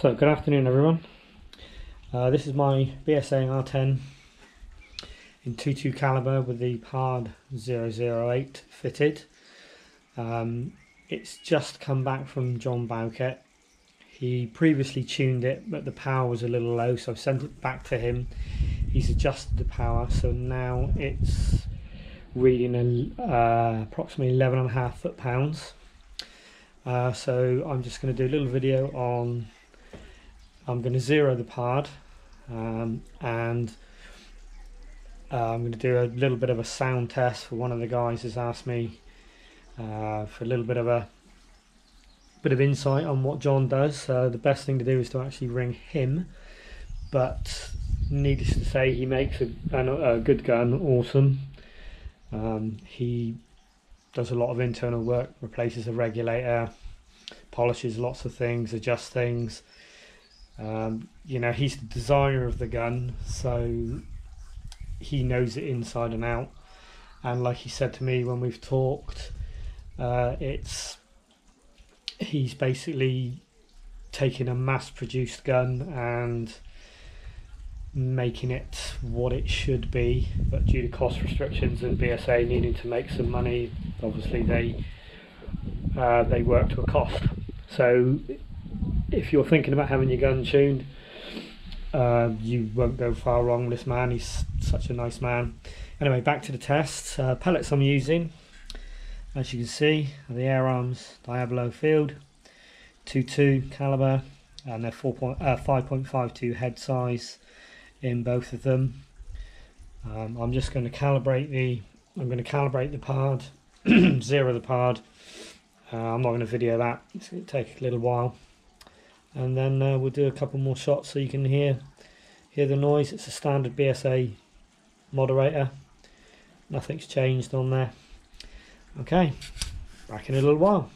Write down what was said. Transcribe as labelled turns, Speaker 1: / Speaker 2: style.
Speaker 1: So good afternoon everyone. Uh, this is my BSA R10 in 22 caliber with the PARD 008 fitted. Um, it's just come back from John Bowkett. He previously tuned it but the power was a little low so I sent it back to him. He's adjusted the power so now it's reading a, uh, approximately 11 and a half foot pounds. Uh, so I'm just going to do a little video on I'm going to zero the PARD um, and uh, I'm going to do a little bit of a sound test for one of the guys has asked me uh, for a little bit of a bit of insight on what John does. Uh, the best thing to do is to actually ring him, but needless to say, he makes a, a good gun, awesome. Um, he does a lot of internal work, replaces a regulator, polishes lots of things, adjusts things. Um, you know, he's the designer of the gun, so he knows it inside and out. And like he said to me when we've talked, uh, it's he's basically taking a mass-produced gun and making it what it should be, but due to cost restrictions and BSA needing to make some money, obviously they uh, they work to a cost. So if you're thinking about having your gun tuned, uh, you won't go far wrong with this man. He's such a nice man. Anyway, back to the test. Uh, pellets I'm using, as you can see, are the Air Arms Diablo Field 2.2 caliber, and they're 4 point, uh, head size in both of them. Um, I'm just going to calibrate the. I'm going to calibrate the PARD, zero the PARD. Uh, I'm not going to video that. It's going to take a little while and then uh, we'll do a couple more shots so you can hear hear the noise. It's a standard BSA moderator. Nothing's changed on there. Okay back in a little while